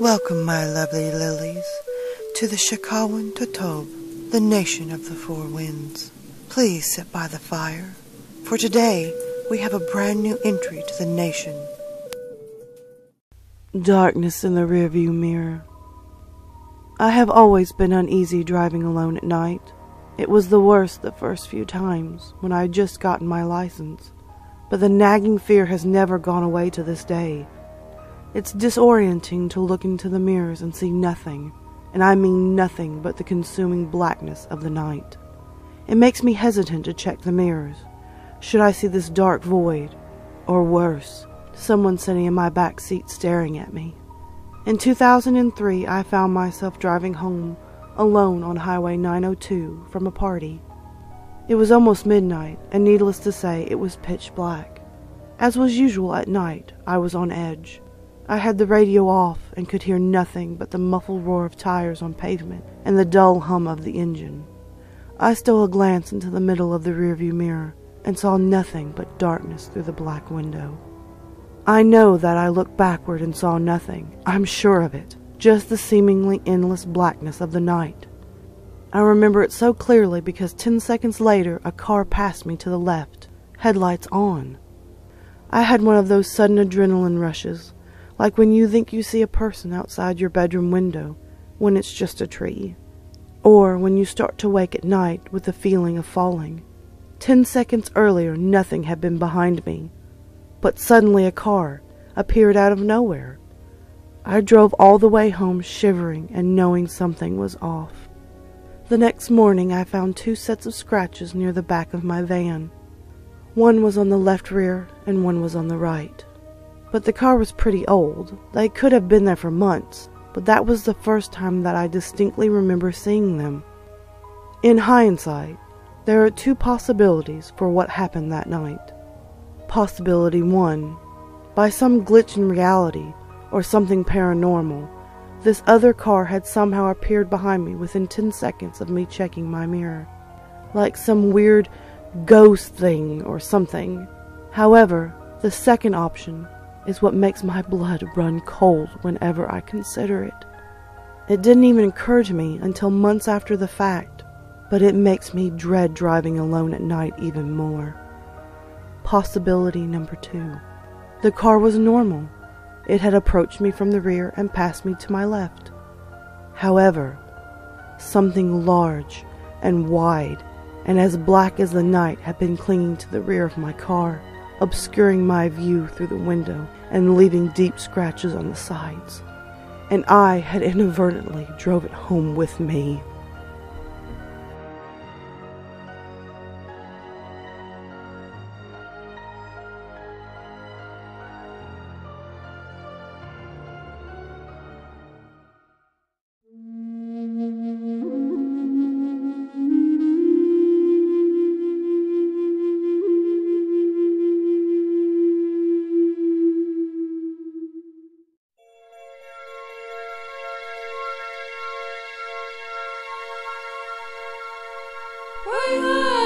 Welcome, my lovely lilies, to the Shakowin Tatetob, the nation of the four winds. Please sit by the fire, for today we have a brand new entry to the nation. Darkness in the rearview mirror. I have always been uneasy driving alone at night. It was the worst the first few times when I had just gotten my license, but the nagging fear has never gone away to this day. It's disorienting to look into the mirrors and see nothing, and I mean nothing but the consuming blackness of the night. It makes me hesitant to check the mirrors. Should I see this dark void, or worse, someone sitting in my back seat staring at me? In 2003, I found myself driving home alone on Highway 902 from a party. It was almost midnight, and needless to say, it was pitch black. As was usual at night, I was on edge. I had the radio off and could hear nothing but the muffled roar of tires on pavement and the dull hum of the engine. I stole a glance into the middle of the rearview mirror and saw nothing but darkness through the black window. I know that I looked backward and saw nothing. I'm sure of it. Just the seemingly endless blackness of the night. I remember it so clearly because ten seconds later a car passed me to the left, headlights on. I had one of those sudden adrenaline rushes like when you think you see a person outside your bedroom window when it's just a tree, or when you start to wake at night with the feeling of falling. Ten seconds earlier, nothing had been behind me, but suddenly a car appeared out of nowhere. I drove all the way home shivering and knowing something was off. The next morning, I found two sets of scratches near the back of my van. One was on the left rear and one was on the right but the car was pretty old. They could have been there for months, but that was the first time that I distinctly remember seeing them. In hindsight, there are two possibilities for what happened that night. Possibility 1. By some glitch in reality, or something paranormal, this other car had somehow appeared behind me within 10 seconds of me checking my mirror. Like some weird ghost thing or something. However, the second option is what makes my blood run cold whenever I consider it. It didn't even occur to me until months after the fact, but it makes me dread driving alone at night even more. Possibility number two. The car was normal. It had approached me from the rear and passed me to my left. However, something large and wide and as black as the night had been clinging to the rear of my car obscuring my view through the window and leaving deep scratches on the sides. And I had inadvertently drove it home with me. Wait, wait.